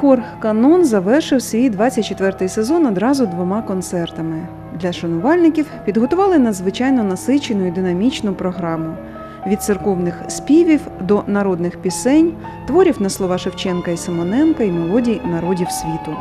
Хор Канон завершив свій 24-й сезон одразу двома концертами. Для шанувальників підготували надзвичайно насичену і динамічну програму. Від церковних співів до народних пісень, творів на слова Шевченка і Симоненка і мелодій народів світу.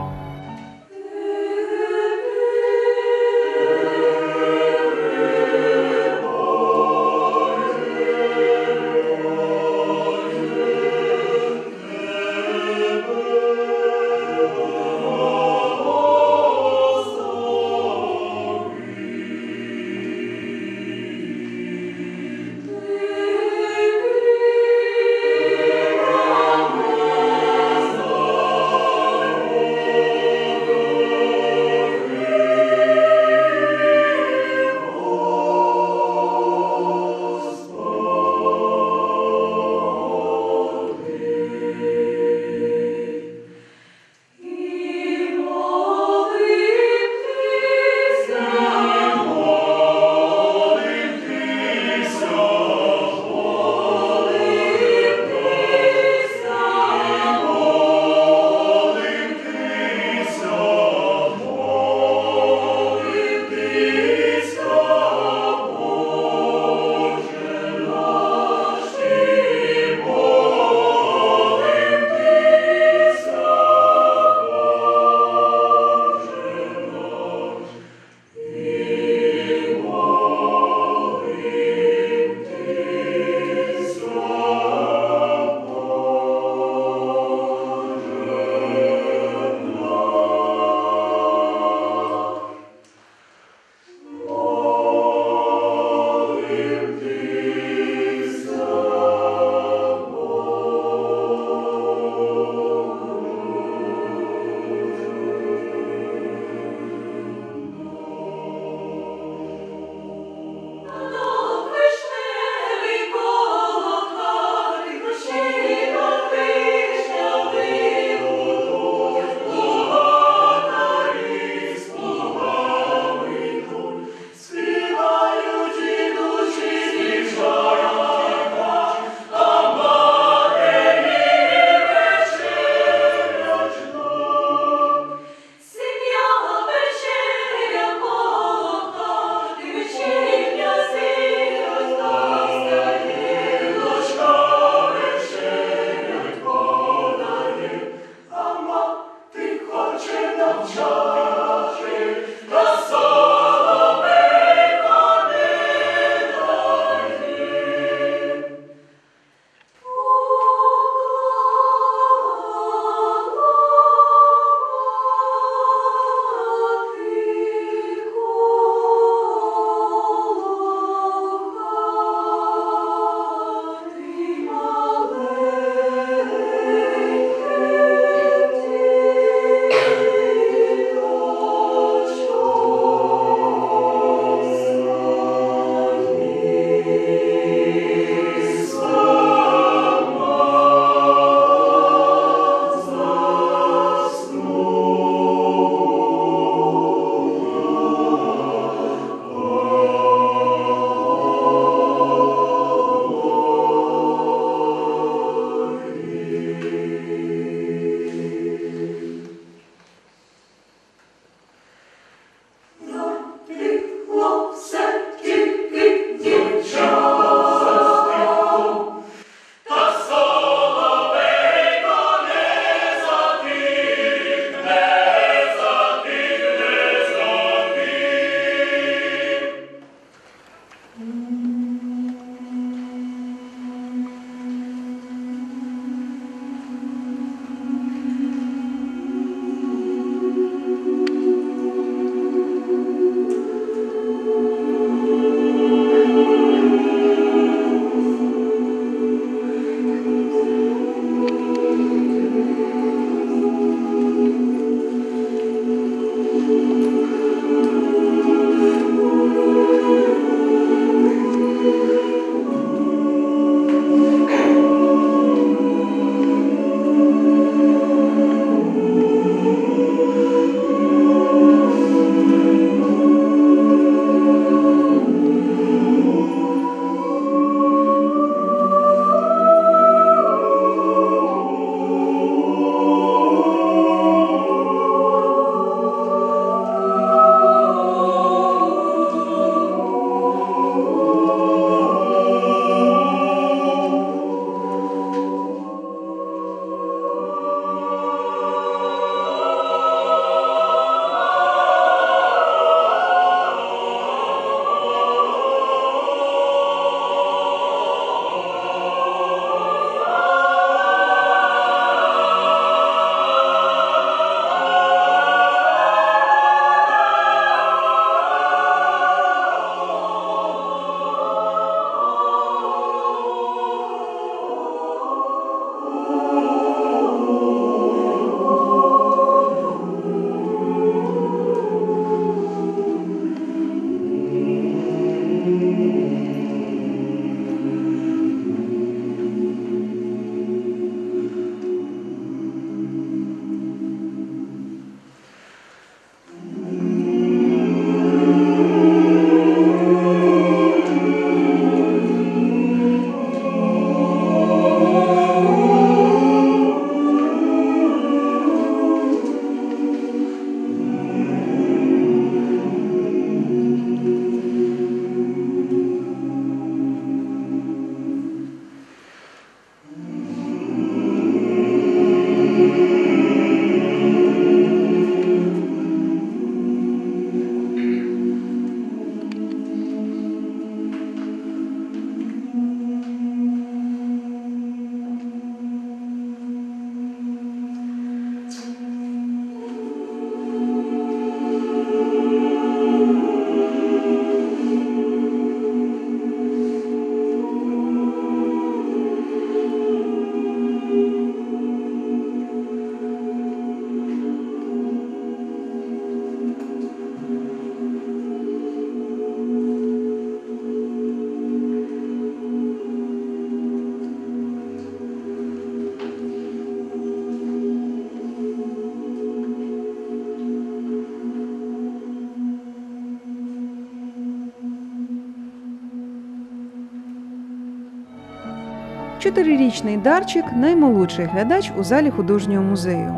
Чотирирічний Дарчик наймолодший глядач у залі художнього музею.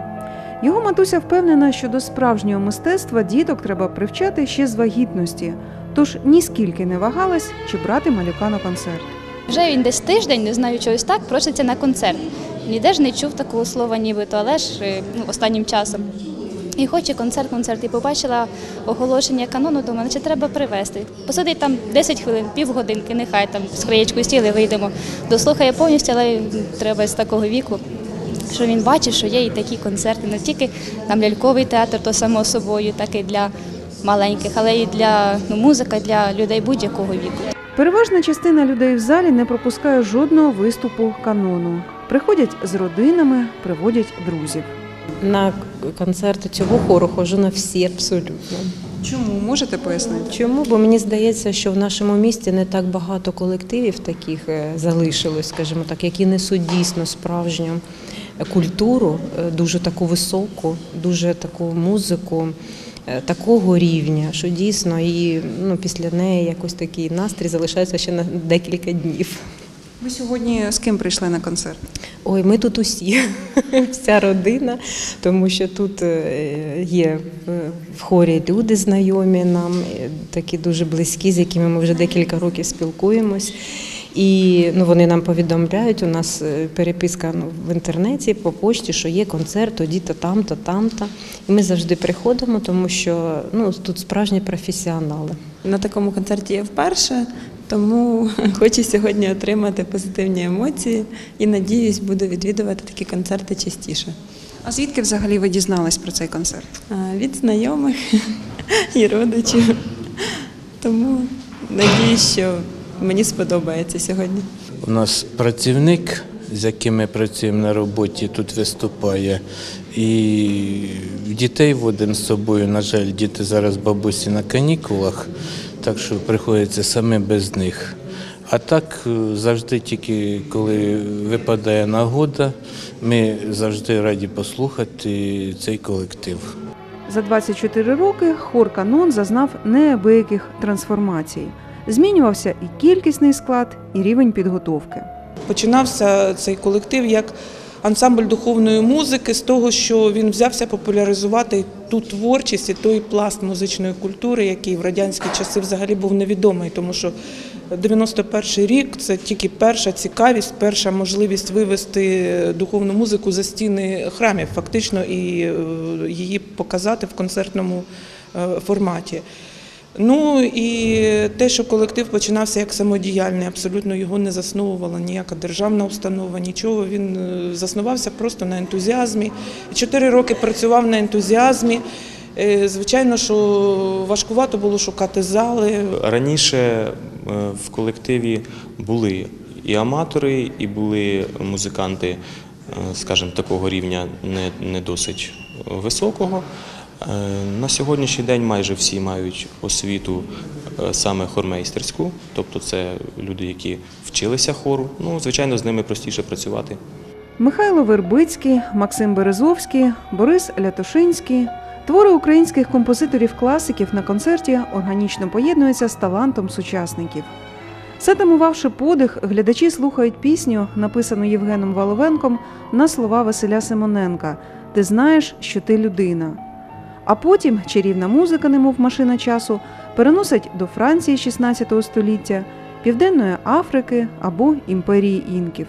Його матуся впевнена, що до справжнього мистецтва діток треба привчати ще з вагітності, тож ніскільки не вагалась, чи брати малюка на концерт. Вже він десь тиждень, не знаю чогось так, проситься на концерт. Ніде ж не чув такого слова, нібито, але ж е, ну, останнім часом. І хоче концерт, концерт. І побачила оголошення канону, думаю, чи треба привезти. Посидить там 10 хвилин, півгодинки, нехай там з краєчкою сіли, вийдемо. Дослухає повністю, але треба з такого віку, що він бачить, що є і такі концерти, не тільки там ляльковий театр, то само собою, так і для маленьких, але і для ну, музика для людей будь-якого віку. Переважна частина людей в залі не пропускає жодного виступу канону. Приходять з родинами, приводять друзів. На концерти цього хору ходжу на всі абсолютно. Чому можете пояснити? Чому? Бо мені здається, що в нашому місті не так багато колективів таких е, залишилось, скажімо так, які несуть дійсно справжню культуру, е, дуже таку високу, дуже таку музику. е, Такого рівня, що дійсно і ну, після неї якось такий настрій залишається ще на декілька днів. Ви сьогодні з ким прийшли на концерт? Ой, ми тут усі, вся родина, тому що тут е, є в- в хорі люди знайомі нам, е, такі дуже близькі, з якими ми вже декілька років спілкуємось. І ну, вони нам повідомляють, у нас е, переписка ну, в інтернеті по почті, що є концерт, тоді-то там-то, там-то. І ми завжди приходимо, тому що ну, тут справжні професіонали. На такому концерті я вперше, тому хочу сьогодні отримати позитивні емоції і надіюсь, буду відвідувати такі концерти частіше. А звідки взагалі ви дізнались про цей концерт? А, Від знайомих і родичів. Тому надіюсь, що мені сподобається сьогодні. У нас працівник, з яким ми працюємо на роботі, тут виступає. І дітей водимо з собою. На жаль, діти зараз бабусі на канікулах, так що приходиться саме без них. А так е, завжди тільки коли випадає нагода, ми завжди раді послухати цей колектив. За 24 роки хор канон зазнав неабияких трансформацій. Змінювався і кількісний склад, і рівень підготовки. Починався цей колектив як ансамбль духовної музики з того, що він взявся популяризувати ту творчість і той пласт музичної культури, який в радянські часи взагалі був невідомий, тому що 91 рік це тільки перша цікавість, перша можливість вивести духовну музику за стіни храмів, фактично, і е, її показати в концертному е, форматі. Ну і те, що колектив починався як самодіяльний, абсолютно його не засновувала ніяка державна установа, нічого. Він е, заснувався просто на ентузіазмі. Чотири роки працював на ентузіазмі. Е, Звичайно, що важкувато було шукати зали. Раніше е, в колективі були і аматори, і були музиканти, скажімо, такого рівня не досить високого. Е, На сьогоднішній день майже всі мають освіту е, саме хормейстерську, тобто це люди, які вчилися хору. Ну, звичайно, з ними простіше працювати. Михайло Вербицький, Максим Березовський, Борис Лятошинський. Твори українських композиторів-класиків на концерті органічно поєднуються з талантом сучасників. Затамувавши подих, глядачі слухають пісню, написану Євгеном Воловенком на слова Василя Симоненка Ти знаєш, що ти людина. А потім чарівна музика, немов машина часу, переносить до Франції 16 століття, Південної Африки або імперії інків.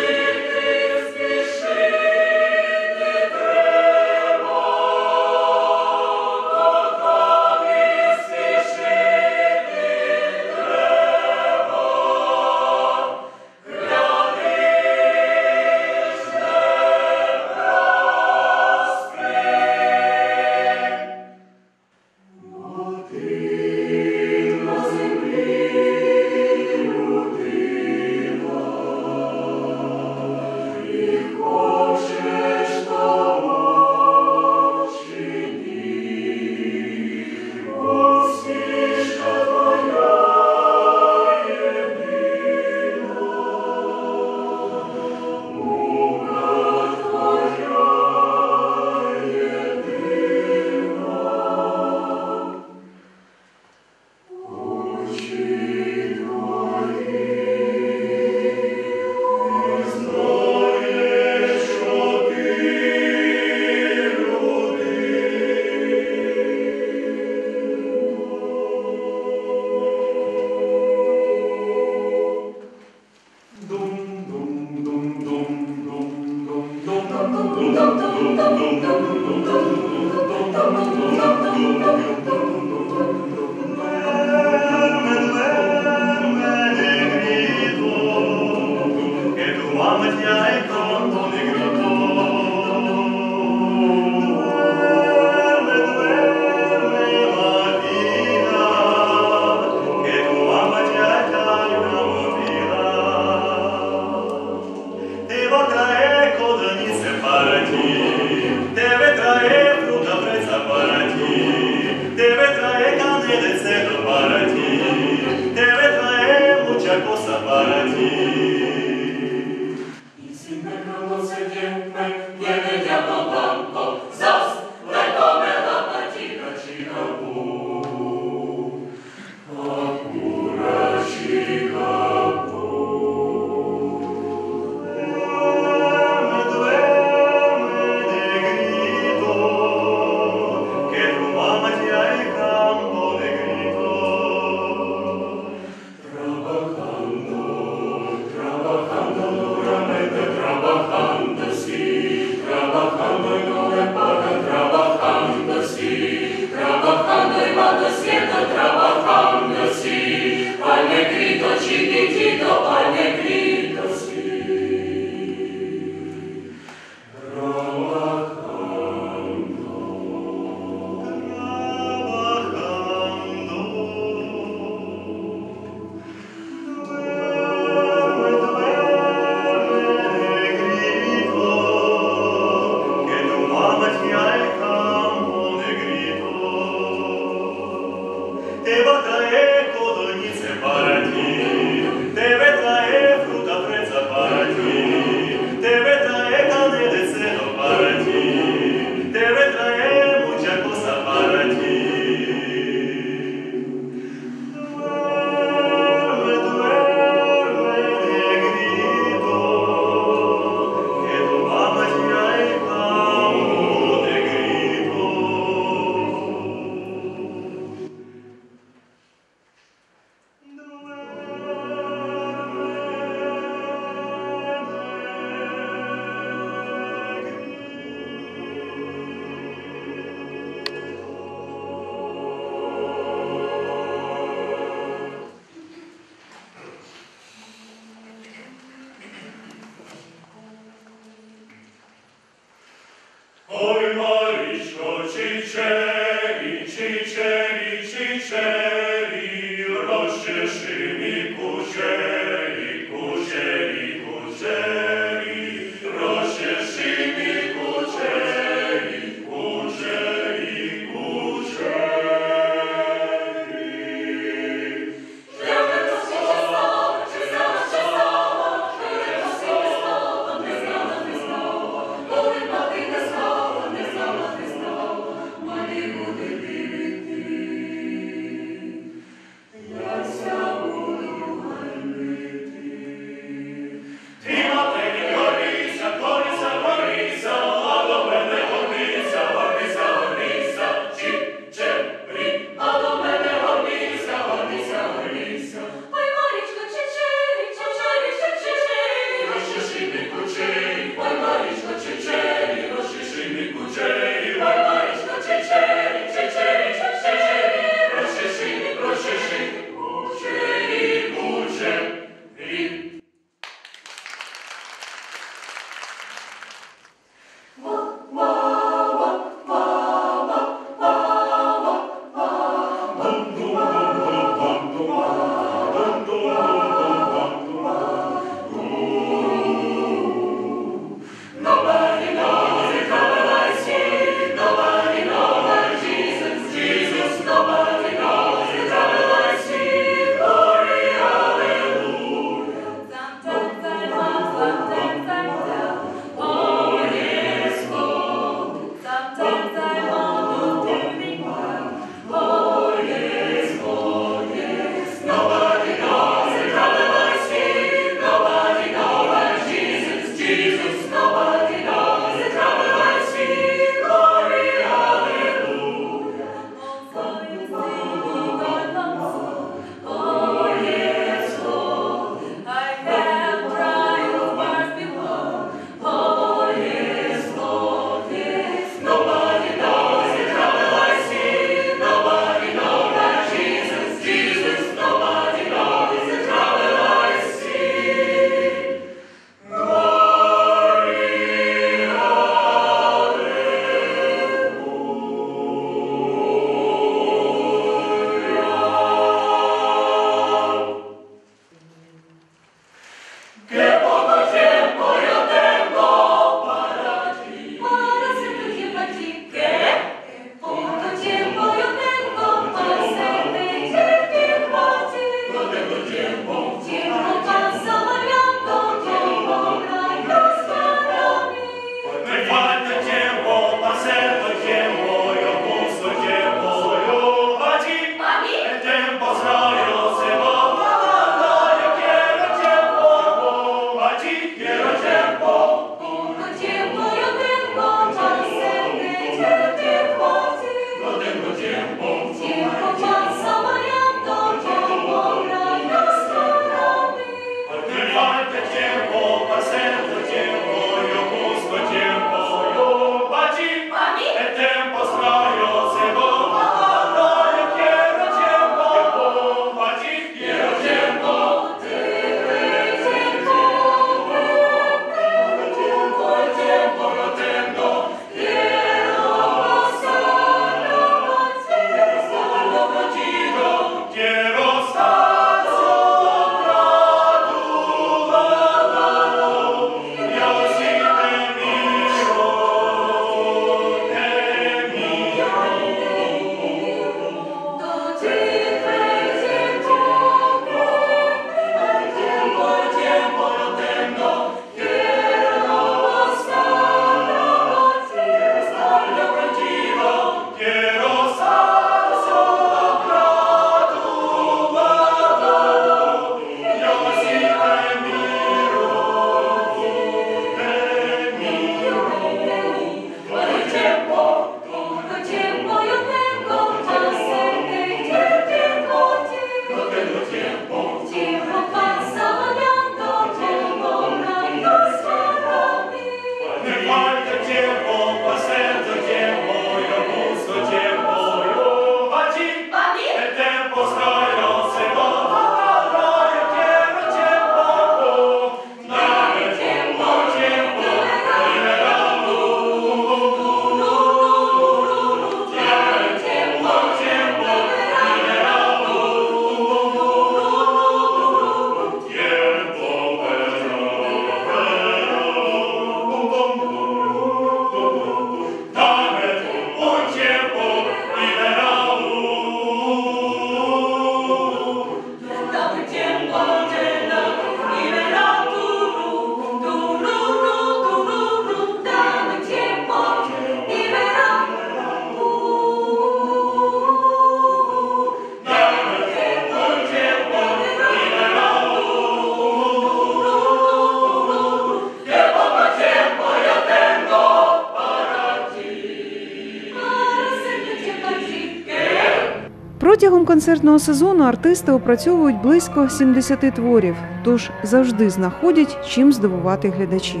Концертного сезону артисти опрацьовують близько 70 творів, тож завжди знаходять чим здивувати глядачів.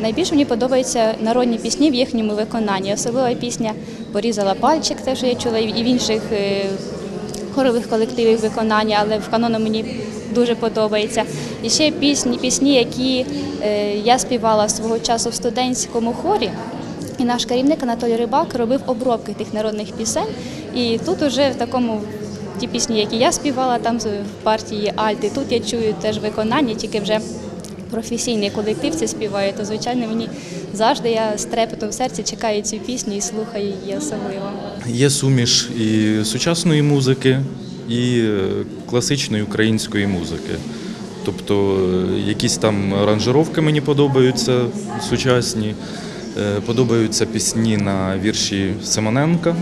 Найбільше мені подобаються народні пісні в їхньому виконанні. Особлива пісня Порізала пальчик, те, що я чула і в інших е, хорових колективів виконання, але в канону мені дуже подобається. І ще пісні, пісні, які е, я співала свого часу в студентському хорі. І наш керівник Анатолій Рибак робив обробки тих народних пісень. І тут уже в такому ті пісні, які я співала, там в партії Альти, тут я чую теж виконання, тільки вже професійний колектив це співає, то звичайно мені завжди я з трепетом в серці чекаю цю пісню і слухаю її особливо. Є суміш і сучасної музики, і е, класичної української музики. Тобто е, якісь там аранжировки мені подобаються сучасні, е, подобаються пісні на вірші Симоненка.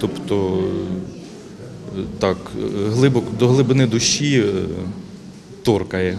Тобто так, е, глибок, до глибини душі е, торкає.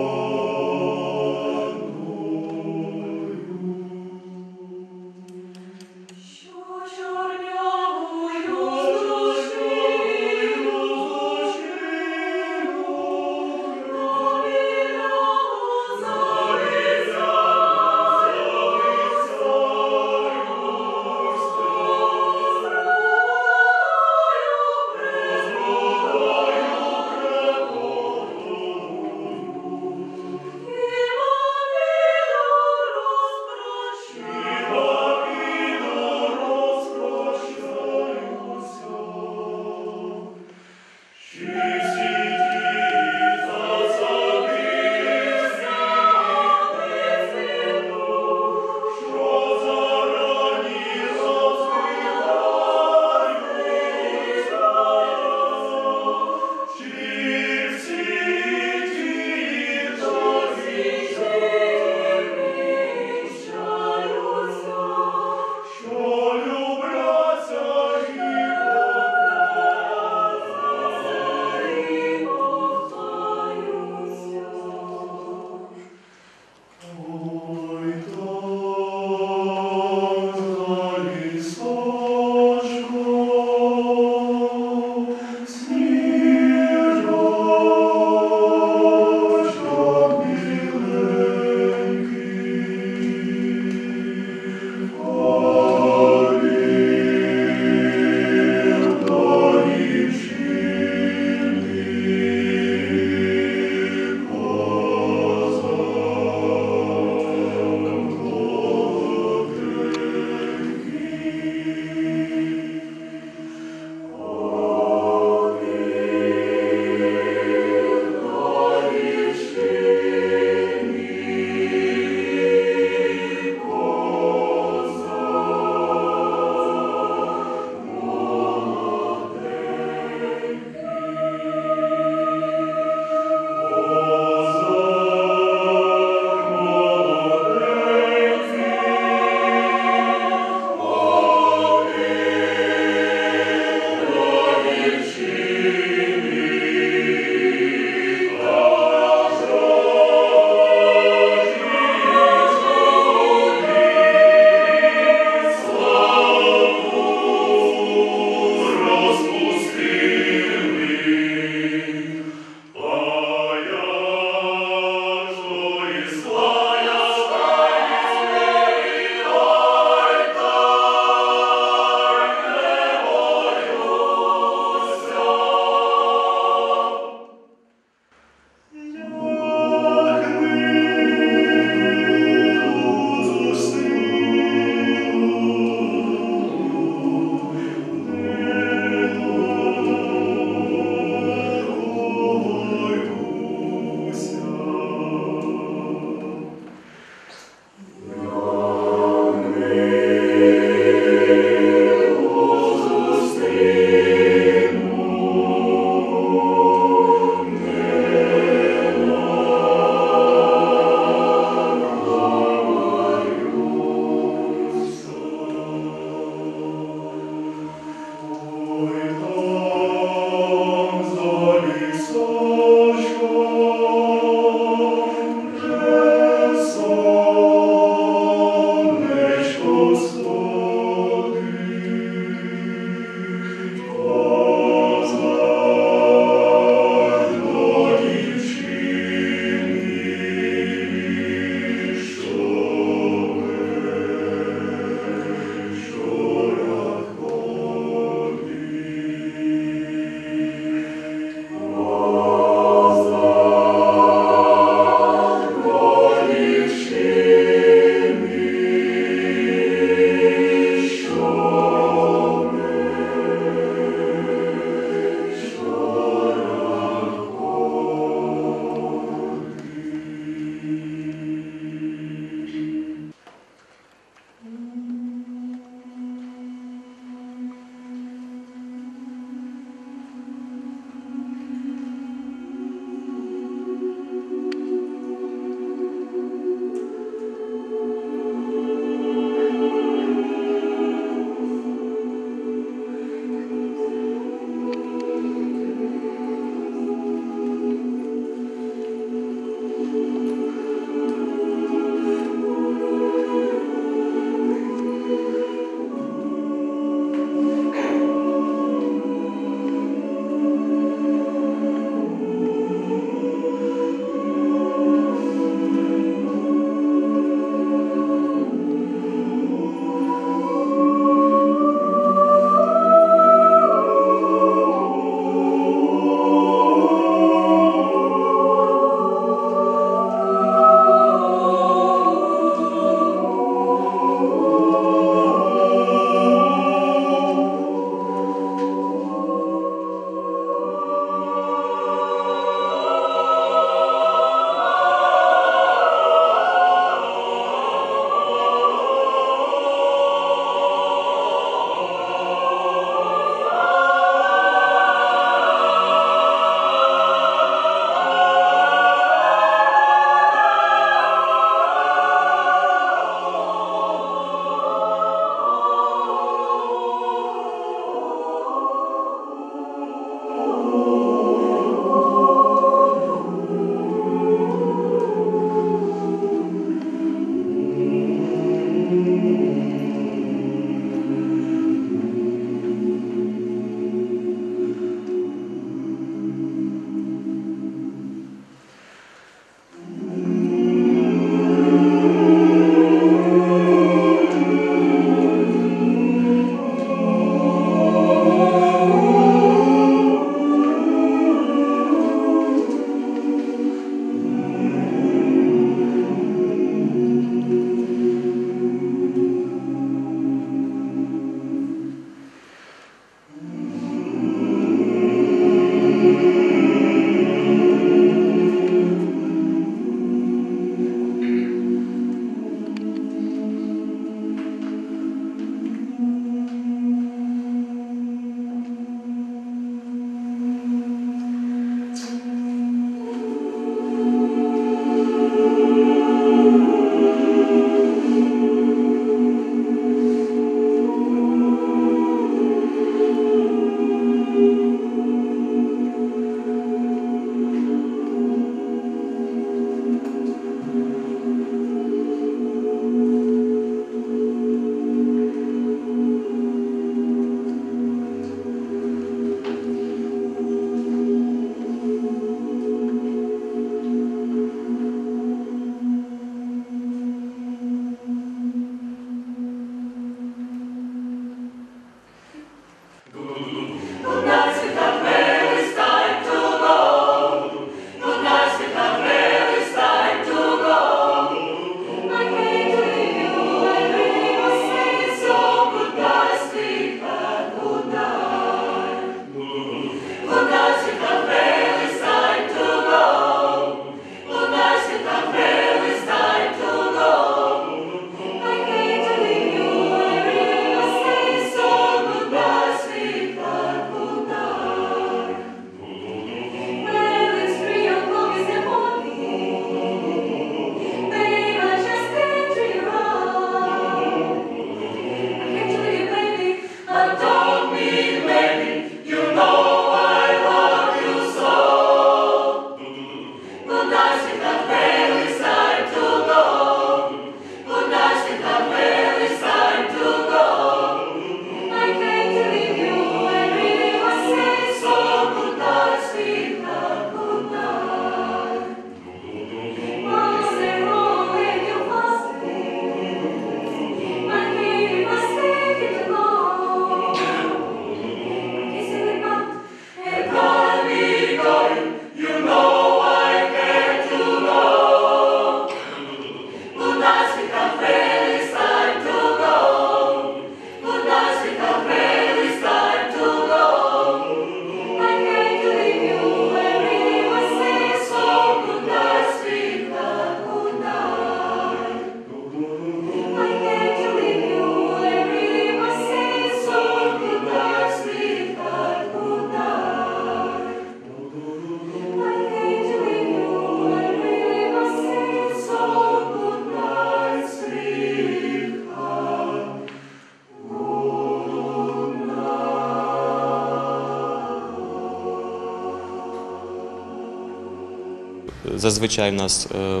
Зазвичай в нас е,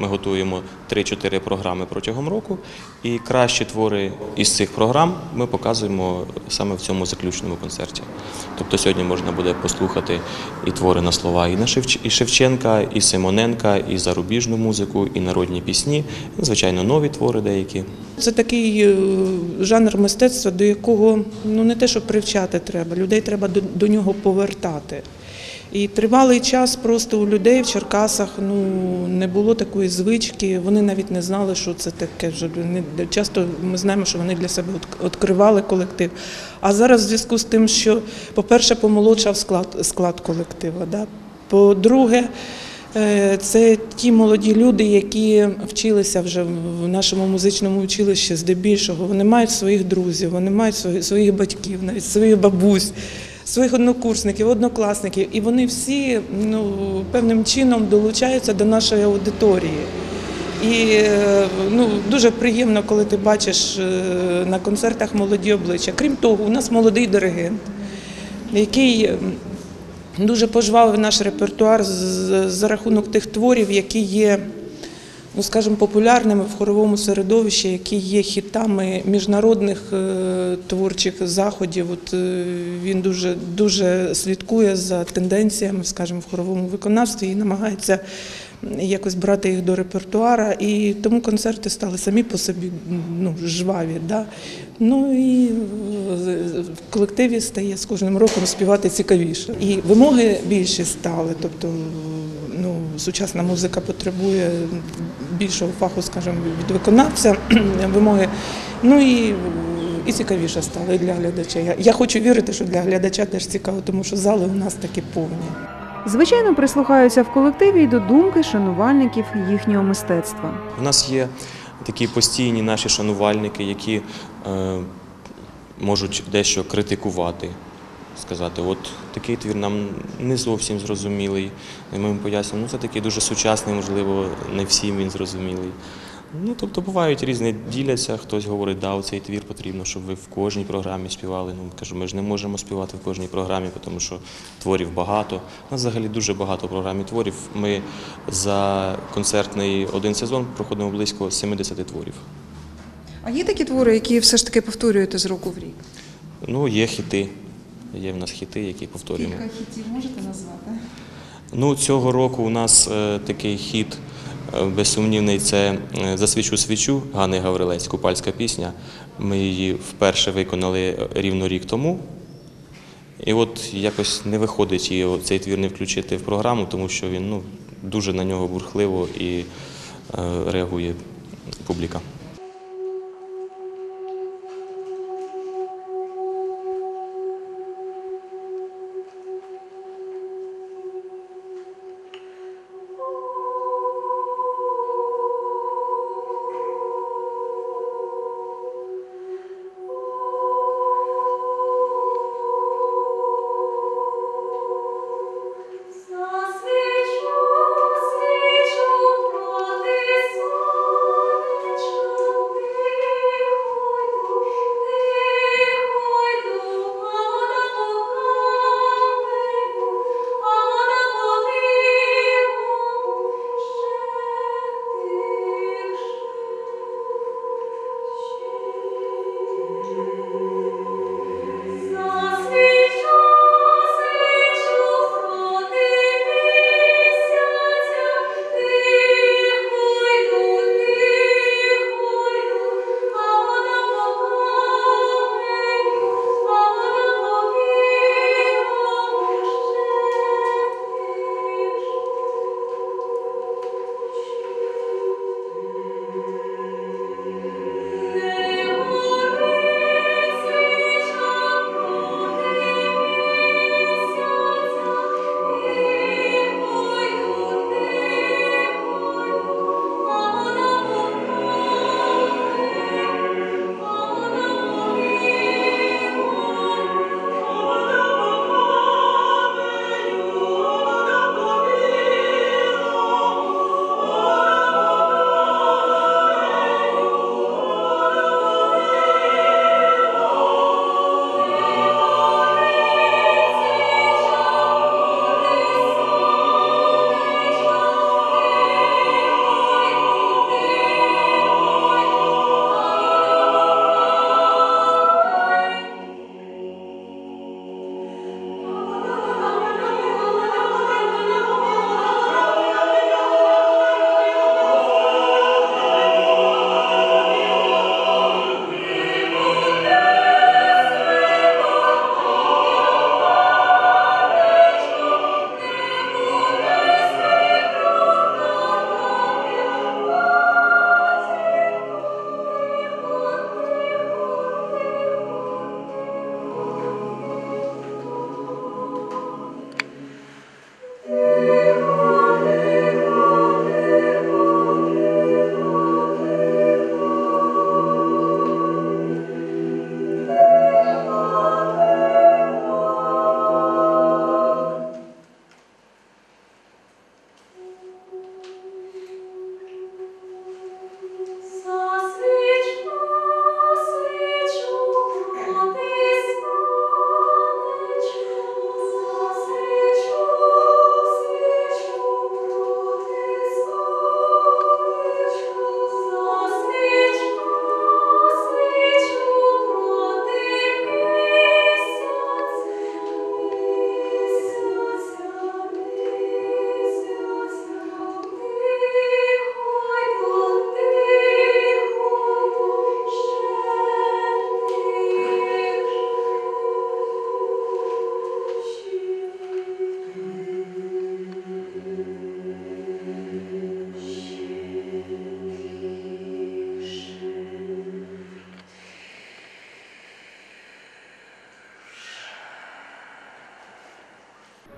ми готуємо 3-4 програми протягом року, і кращі твори із цих програм ми показуємо саме в цьому заключному концерті. Тобто сьогодні можна буде послухати і твори на слова і на Шевч- і Шевченка, і Симоненка, і зарубіжну музику, і народні пісні, звичайно, нові твори деякі. Це такий е, жанр мистецтва, до якого ну не те, що привчати треба, людей треба до, до нього повертати. І тривалий час просто у людей в Черкасах ну не було такої звички. Вони навіть не знали, що це таке. Часто ми знаємо, що вони для себе відкривали колектив. А зараз в зв'язку з тим, що, по-перше, помолодшав склад, склад колектива. Да? По-друге, Е, Це ті молоді люди, які вчилися вже в нашому музичному училищі здебільшого. Вони мають своїх друзів, вони мають своїх батьків, навіть своїх бабусь, своїх однокурсників, однокласників. І вони всі ну, певним чином долучаються до нашої аудиторії. І е, ну, дуже приємно, коли ти бачиш е, на концертах молоді обличчя. Крім того, у нас молодий диригент, який дуже пожвавив наш репертуар за рахунок тих творів, які є, ну скажімо, популярними в хоровому середовищі, які є хітами міжнародних е, творчих заходів. От е, він дуже дуже слідкує за тенденціями, скажімо, в хоровому виконавстві і намагається якось брати їх до репертуара. І тому концерти стали самі по собі ну, жваві. Да? Ну і е, в колективі стає з кожним роком співати цікавіше. І вимоги більші стали. Тобто ну, сучасна музика потребує більшого фаху, скажімо, від виконавця вимоги. Ну і, і цікавіше стало і для глядача. Я, я хочу вірити, що для глядача теж цікаво, тому що зали у нас такі повні. Звичайно, прислухаються в колективі й до думки шанувальників їхнього мистецтва. У нас є такі постійні наші шанувальники, які е, можуть дещо критикувати, сказати, от такий твір нам не зовсім зрозумілий. Ми їм пояснюємо, ну це такий дуже сучасний, можливо, не всім він зрозумілий. Ну, тобто бувають різні діляться, хтось говорить, да, цей твір потрібно, щоб ви в кожній програмі співали. Ну, кажу, ми ж не можемо співати в кожній програмі, тому що творів багато. У нас взагалі дуже багато програмі творів. Ми за концертний один сезон проходимо близько 70 творів. А є такі твори, які все ж таки повторюєте з року в рік? Ну, є хіти. Є в нас хіти, які повторюємо. хітів можете назвати? Ну, цього року у нас е, такий хіт е, безсумнівний це е, Засвічу свічу Ганни Гаврилець, купальська пісня. Ми її вперше виконали рівно рік тому. І от якось не виходить її цей твір не включити в програму, тому що він ну, дуже на нього бурхливо і е, реагує публіка.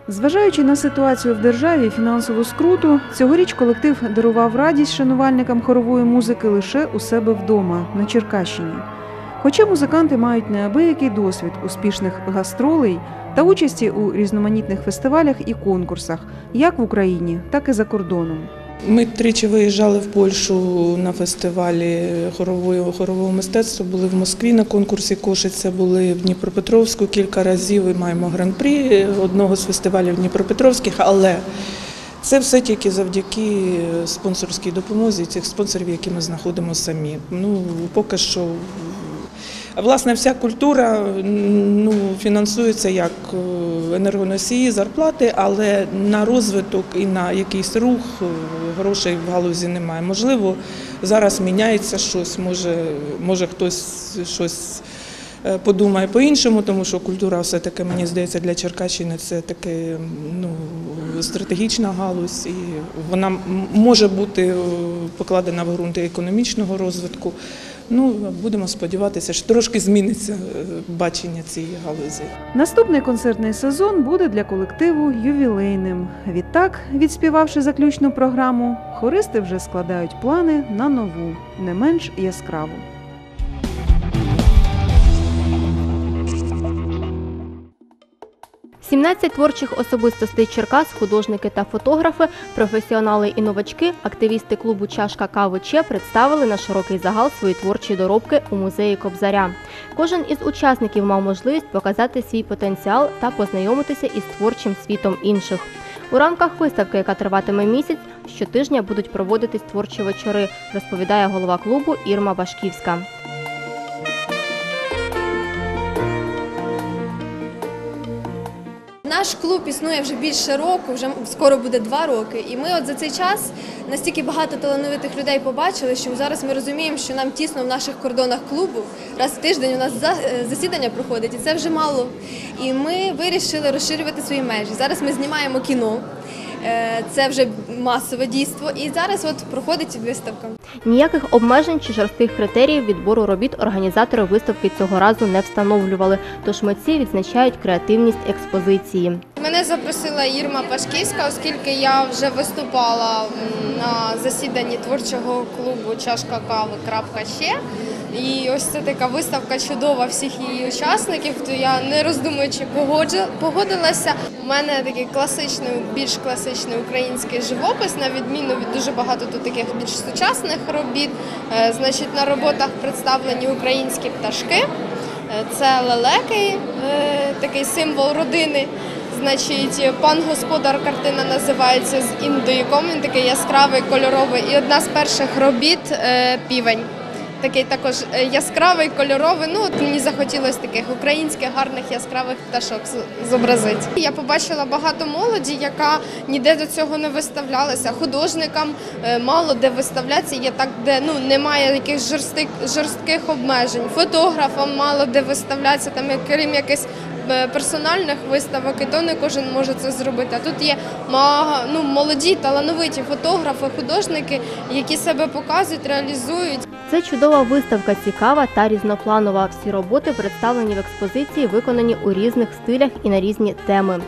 Зважаючи на ситуацію в державі і фінансову скруту, цьогоріч колектив дарував радість шанувальникам хорової музики лише у себе вдома на Черкащині. Хоча музиканти мають неабиякий досвід успішних гастролей та участі у різноманітних фестивалях і конкурсах, як в Україні, так і за кордоном. Ми тричі виїжджали в Польщу на фестивалі хорового, хорового мистецтва, були в Москві на конкурсі Кошиця, були в Дніпропетровську кілька разів і маємо гран-прі одного з фестивалів Дніпропетровських, але це все тільки завдяки спонсорській допомозі цих спонсорів, які ми знаходимо самі. Ну, поки що Власне, вся культура ну, фінансується як е, енергоносії, зарплати, але на розвиток і на якийсь рух е, грошей в галузі немає. Можливо, зараз міняється щось, може, може хтось щось е, подумає по-іншому, тому що культура все-таки, мені здається, для Черкащини це таке ну, стратегічна галузь, і вона може бути покладена в ґрунти економічного розвитку. Ну, будемо сподіватися, що трошки зміниться е, бачення цієї галузі. Наступний концертний сезон буде для колективу ювілейним. Відтак, відспівавши заключну програму, хористи вже складають плани на нову, не менш яскраву. 17 творчих особистостей Черкас, художники та фотографи, професіонали і новачки, активісти клубу Чашка кави Че представили на широкий загал свої творчі доробки у музеї Кобзаря. Кожен із учасників мав можливість показати свій потенціал та познайомитися із творчим світом інших. У рамках виставки, яка триватиме місяць, щотижня будуть проводитись творчі вечори, розповідає голова клубу Ірма Башківська. Наш клуб існує вже більше року, вже скоро буде два роки. І ми от за цей час настільки багато талановитих людей побачили, що зараз ми розуміємо, що нам тісно в наших кордонах клубу. Раз в тиждень у нас е, засідання проходить, і це вже мало. І ми вирішили розширювати свої межі. Зараз ми знімаємо кіно. Е, Це вже масове дійство, і зараз от проходить виставка. Ніяких обмежень чи жорстких критеріїв відбору робіт організатори виставки цього разу не встановлювали, тож митці відзначають креативність експозиції. Мене запросила Ірма Пашківська, оскільки я вже виступала на засіданні творчого клубу Чашка кави крапка ще. І ось це така виставка чудова всіх її учасників. То я не роздумуючи погодилася. У мене такий класичний, більш класичний український живопис, на відміну від дуже багато тут таких більш сучасних робіт. Е, Значить, на роботах представлені українські пташки. Е, Це лелеки, е, такий символ родини. Значить, пан господар картина називається з індиком. Він такий яскравий, кольоровий. І одна з перших робіт півень. Такий також е, яскравий, кольоровий. Ну от мені захотілося таких українських гарних яскравих пташок зобразити. Я побачила багато молоді, яка ніде до цього не виставлялася. Художникам е, мало де виставлятися. Є так, де ну немає якихось жорстких жорстких обмежень. Фотографам мало де виставлятися, там крім якихось е, персональних виставок, і то не кожен може це зробити. А тут є ну, молоді, талановиті фотографи, художники, які себе показують, реалізують. Це чудова виставка, цікава та різнопланова. Всі роботи представлені в експозиції, виконані у різних стилях і на різні теми.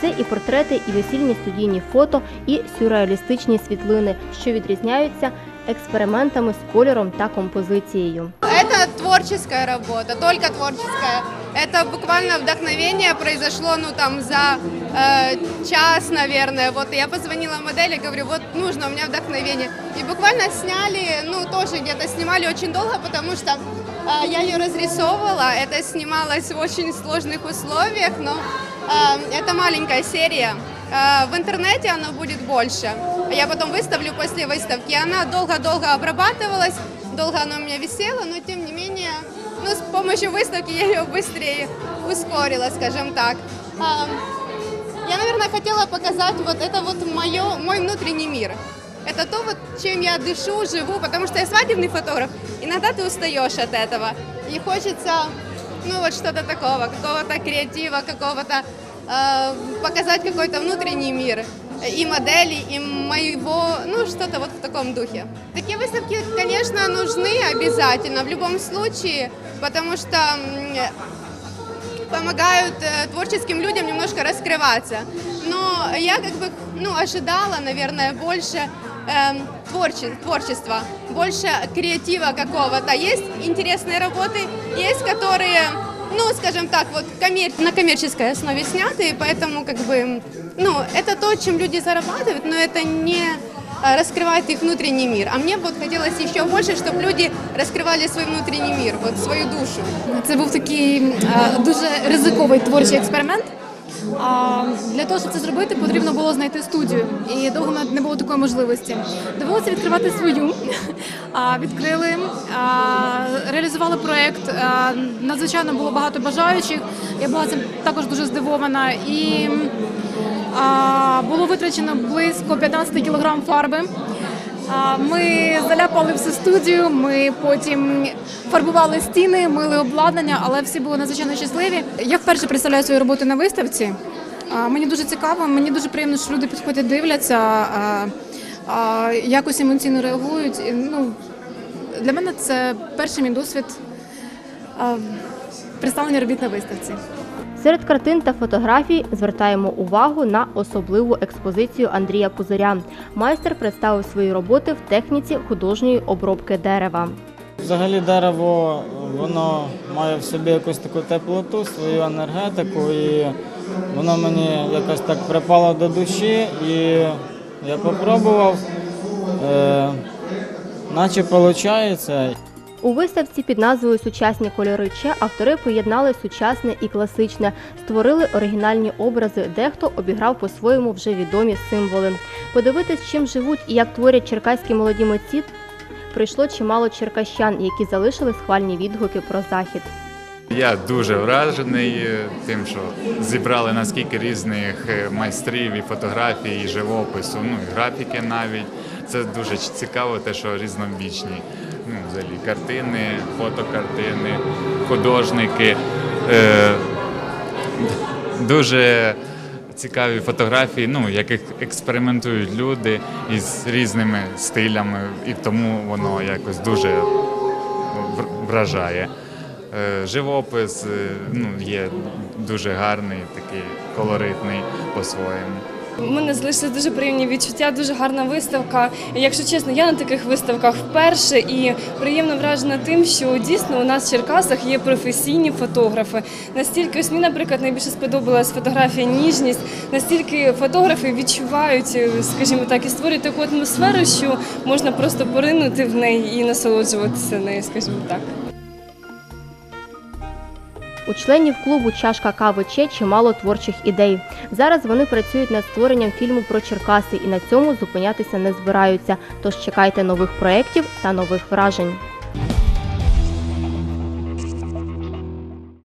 Це і портрети, і весільні студійні фото, і сюрреалістичні світлини, що відрізняються експериментами з кольором та композицією. Это творческая работа, только творческая. Это буквально вдохновение произошло, ну там за э, час, наверное. Вот я позвонила модели, говорю, вот нужно у меня вдохновение. И буквально сняли, ну тоже где-то снимали очень долго, потому что э, я ее разрисовывала. Это снималось в очень сложных условиях, но э, это маленькая серия. Э, В интернете оно будет больше. Я потом выставлю после выставки. Она долго-долго обрабатывалась, долго она у меня висела, но тем не менее, ну, с помощью выставки я ее быстрее ускорила, скажем так. А, Я, наверное, хотела показать вот это вот моё, мой внутренний мир. Это то, вот, чем я дышу, живу, потому что я свадебный фотограф. Иногда ты устаешь от этого. И хочется, ну, вот что-то такого, какого-то креатива, какого-то э, показать какой-то внутренний мир и модели, и моего, ну, что-то вот в таком духе. Такие выставки, конечно, нужны обязательно в любом случае, потому что помогают э, творческим людям немножко раскрываться. Но я как бы ну, ожидала, наверное, больше эм, творче- творчества, больше креатива какого-то. Есть интересные работы, есть которые, ну, скажем так, вот коммер- на коммерческой основе сняты, поэтому как бы, ну, это то, чем люди зарабатывают, но это не э, раскрывает их внутренний мир. А мне вот хотелось еще больше, чтобы люди раскрывали свой внутренний мир, вот свою душу. Це був такий е, дуже ризиковий творчий експеримент. А для того, щоб це зробити, потрібно було знайти студію. І довго в мене не було такої можливості. Довелося відкривати свою. А, Відкрили, а, реалізували проєкт. А, Надзвичайно було багато бажаючих. Я була цим також дуже здивована. І а, було витрачено близько 15 кілограм фарби. Ми заляпали всю студію, ми потім фарбували стіни, мили обладнання, але всі були надзвичайно щасливі. Я вперше представляю свою роботу на виставці. Мені дуже цікаво, мені дуже приємно, що люди підходять, дивляться, якось емоційно реагують. Ну, для мене це перший мій досвід представлення робіт на виставці. Серед картин та фотографій звертаємо увагу на особливу експозицію Андрія Пузиря. Майстер представив свої роботи в техніці художньої обробки дерева. Взагалі дерево воно має в собі якусь таку теплоту, свою енергетику, і воно мені якось так припало до душі, і я попробував, е, наче виходить. У виставці під назвою Сучасні кольори Че автори поєднали сучасне і класичне, створили оригінальні образи. Дехто обіграв по-своєму вже відомі символи. Подивитись, чим живуть і як творять черкаські молоді митці, прийшло чимало черкащан, які залишили схвальні відгуки про захід. Я дуже вражений тим, що зібрали наскільки різних е, майстрів і фотографій, і живопису, ну і графіки навіть. Це дуже цікаво, те, що різнобічні. Ну, взагалі, картини, фотокартини, художники. Е, дуже цікаві фотографії, ну, яких експериментують люди із різними стилями, і тому воно якось дуже вражає. Е, Живопис е, ну, є дуже гарний, такий колоритний по-своєму. У мене залишилися дуже приємні відчуття, дуже гарна виставка. Якщо чесно, я на таких виставках вперше і приємно вражена тим, що дійсно у нас в Черкасах є професійні фотографи. Настільки ось мені, наприклад, найбільше сподобалась фотографія ніжність, настільки фотографи відчувають, е, скажімо так, і створюють таку атмосферу, що можна просто поринути в неї і насолоджуватися нею, скажімо так. У членів клубу Чашка кави Че чимало творчих ідей. Зараз вони працюють над створенням фільму про Черкаси і на цьому зупинятися не збираються. Тож чекайте нових проєктів та нових вражень.